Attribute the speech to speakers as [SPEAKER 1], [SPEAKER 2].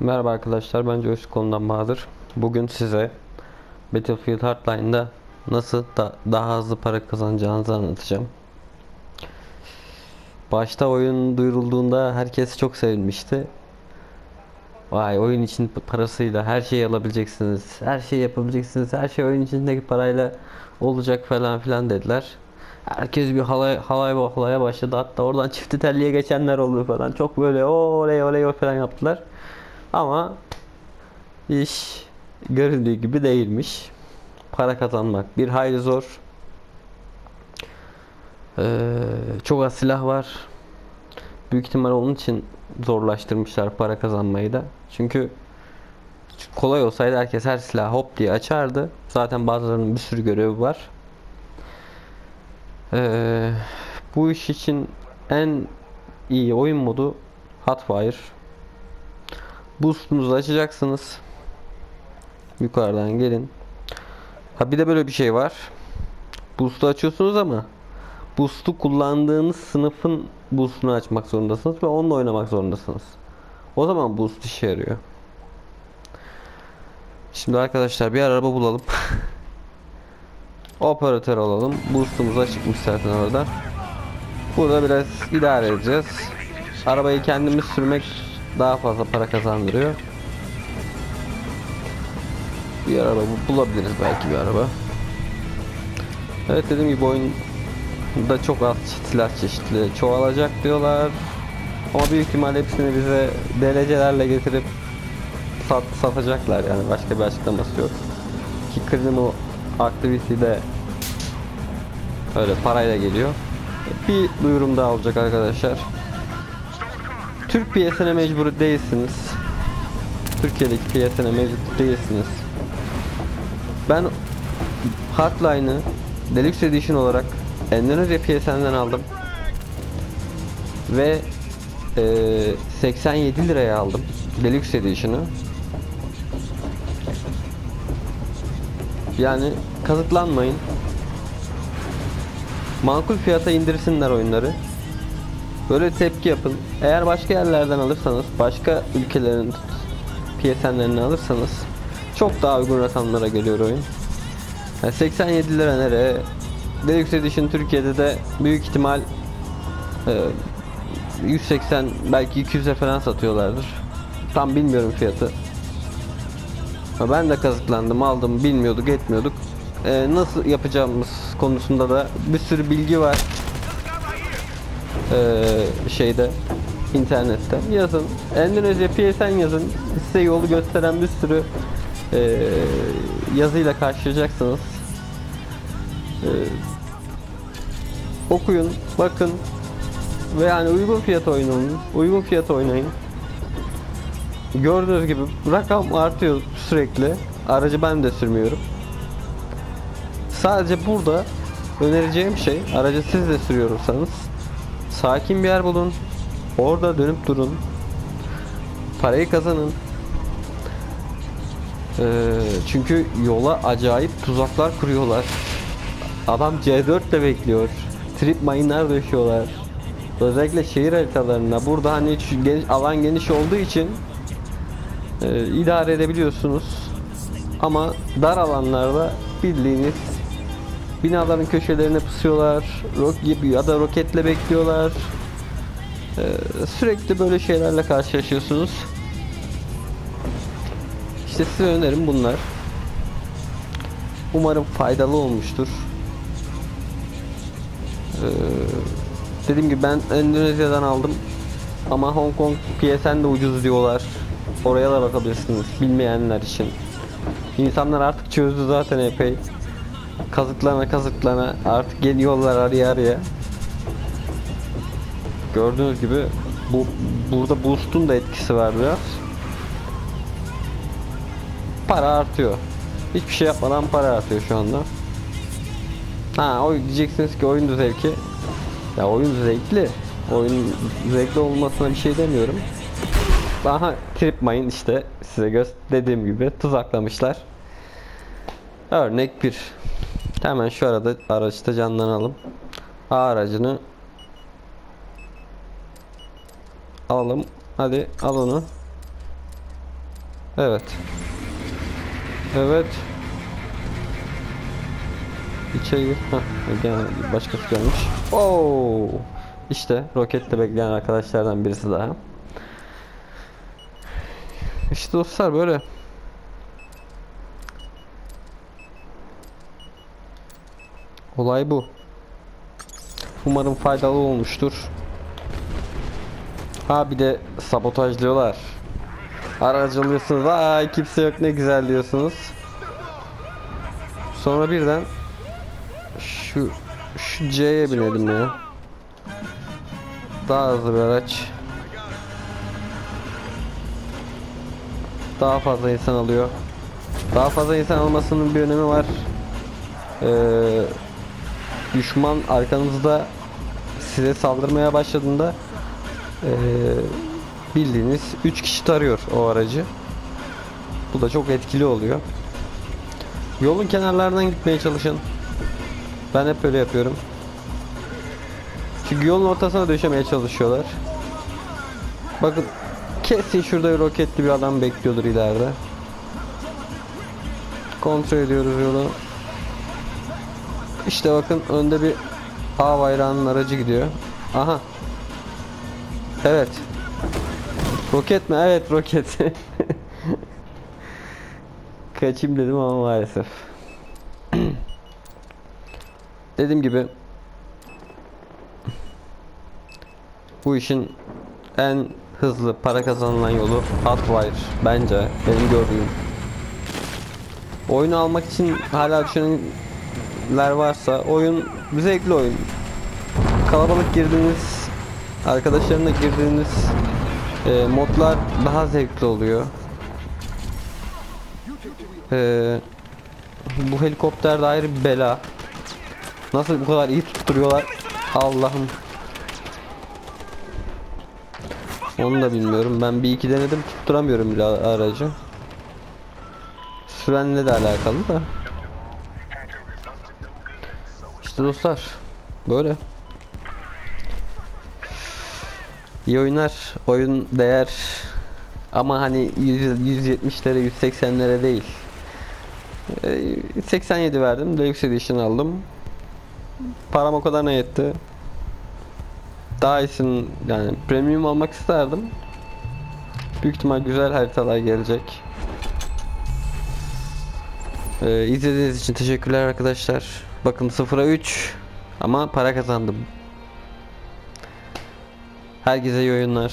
[SPEAKER 1] Merhaba arkadaşlar, ben Coşku konudan Bahadır. Bugün size Battlefield Hardline'da nasıl da daha hızlı para kazanacağınızı anlatacağım. Başta oyun duyurulduğunda herkes çok sevinmişti. Vay oyun için parasıyla her şeyi alabileceksiniz, her şeyi yapabileceksiniz, her şey oyun içindeki parayla olacak falan filan dediler. Herkes bir halay halay halaya başladı. Hatta oradan çifti telliye geçenler oldu falan. Çok böyle oley oley falan yaptılar. Ama iş görüldüğü gibi değilmiş. Para kazanmak bir hayli zor. Ee, çok az silah var. Büyük ihtimal onun için zorlaştırmışlar para kazanmayı da. Çünkü kolay olsaydı herkes her silahı hop diye açardı. Zaten bazılarının bir sürü görevi var. Ee, bu iş için en iyi oyun modu Hotfire. Boost'unuzu açacaksınız. Yukarıdan gelin. Ha bir de böyle bir şey var. Boost'u açıyorsunuz ama Boost'u kullandığınız sınıfın boost'unu açmak zorundasınız ve onunla oynamak zorundasınız. O zaman boost işe yarıyor. Şimdi arkadaşlar bir araba bulalım. Operatör alalım. Boost'umuz açıkmış zaten orada. Burada biraz idare edeceğiz. Arabayı kendimiz sürmek daha fazla para kazandırıyor. Bir araba bulabiliriz belki bir araba. Evet dediğim gibi oyunda çok az silah çeşitli çoğalacak diyorlar. Ama büyük ihtimal hepsini bize derecelerle getirip sat, satacaklar yani başka bir açıklaması yok. Ki Criminal Activity de öyle parayla geliyor. Bir duyurum daha olacak arkadaşlar. Türk piyasasına mecbur değilsiniz. Türkiye'deki piyasasına mecbur değilsiniz. Ben Hardline'ı Deluxe Edition olarak Endonezya piyasasından aldım. Ve e, 87 liraya aldım Deluxe Edition'ı. Yani kazıklanmayın. Makul fiyata indirsinler oyunları. Böyle tepki yapın. Eğer başka yerlerden alırsanız, başka ülkelerin PSN'lerini alırsanız çok daha uygun rakamlara geliyor oyun. Yani 87 lira nereye? Deluxe Edition Türkiye'de de büyük ihtimal e, 180 belki 200'e falan satıyorlardır. Tam bilmiyorum fiyatı. Ben de kazıklandım, aldım, bilmiyorduk, etmiyorduk. E, nasıl yapacağımız konusunda da bir sürü bilgi var ee, şeyde internette yazın. Endonezya PSN yazın. Size yolu gösteren bir sürü e, yazıyla karşılayacaksınız. E, okuyun, bakın ve yani uygun fiyat oynayın. Uygun fiyat oynayın. Gördüğünüz gibi rakam artıyor sürekli. Aracı ben de sürmüyorum. Sadece burada önereceğim şey aracı siz de sürüyorsanız sakin bir yer bulun. Orada dönüp durun. Parayı kazanın. Ee, çünkü yola acayip tuzaklar kuruyorlar. Adam C4 de bekliyor. Trip mine'lar döşüyorlar. Özellikle şehir haritalarına. Burada hani geniş, alan geniş olduğu için e, idare edebiliyorsunuz. Ama dar alanlarda bildiğiniz binaların köşelerine pusuyorlar. Gibi ya da roketle bekliyorlar. Ee, sürekli böyle şeylerle karşılaşıyorsunuz. İşte size önerim bunlar. Umarım faydalı olmuştur. Ee, dediğim gibi ben Endonezya'dan aldım. Ama Hong Kong PSN de ucuz diyorlar. Oraya da bakabilirsiniz bilmeyenler için. İnsanlar artık çözdü zaten epey kazıklana kazıklana artık geliyorlar araya araya. Gördüğünüz gibi bu burada boost'un da etkisi var biraz. Para artıyor. Hiçbir şey yapmadan para artıyor şu anda. Ha o diyeceksiniz ki oyun zevki. Ya oyun zevkli. Oyun zevkli olmasına bir şey demiyorum. Daha trip mine işte size göz dediğim gibi tuzaklamışlar. Örnek 1. Hemen şu arada araçta canlanalım. A aracını alalım. Hadi al onu. Evet. Evet. İçeri. Hah, gene başkası gelmiş. Oo! İşte rokette bekleyen arkadaşlardan birisi daha. İşte dostlar böyle. Olay bu. Umarım faydalı olmuştur. Ha bir de sabotajlıyorlar. Aracı alıyorsunuz. Ay kimse yok ne güzel diyorsunuz. Sonra birden şu şu C'ye binelim ya. Daha hızlı bir araç. Daha fazla insan alıyor. Daha fazla insan almasının bir önemi var. Ee, düşman arkanızda size saldırmaya başladığında ee, bildiğiniz 3 kişi tarıyor o aracı. Bu da çok etkili oluyor. Yolun kenarlarından gitmeye çalışın. Ben hep öyle yapıyorum. Çünkü yolun ortasına döşemeye çalışıyorlar. Bakın kesin şurada bir roketli bir adam bekliyordur ileride. Kontrol ediyoruz yolu. İşte bakın önde bir A bayrağının aracı gidiyor. Aha. Evet. Roket mi? Evet roket. Kaçayım dedim ama maalesef. Dediğim gibi bu işin en hızlı para kazanılan yolu Hotwire bence benim gördüğüm. Oyunu almak için hala düşünenler varsa oyun zevkli oyun. Kalabalık girdiğiniz arkadaşlarına girdiğiniz e, modlar daha zevkli oluyor. E, bu helikopter de ayrı bir bela. Nasıl bu kadar iyi tutturuyorlar? Allah'ım. Onu da bilmiyorum. Ben bir iki denedim tutturamıyorum bile aracı. Sürenle de alakalı da. İşte dostlar böyle. İyi oyunlar, oyun değer ama hani 100, 170'lere 180'lere değil. Ee, 87 verdim. Deluxe Edition aldım. Param o kadar ne yetti. Daha iyisini yani premium almak isterdim. Büyük ihtimal güzel haritalar gelecek. Ee, izlediğiniz için teşekkürler arkadaşlar. Bakın 0'a 3 ama para kazandım. Herkese iyi oyunlar.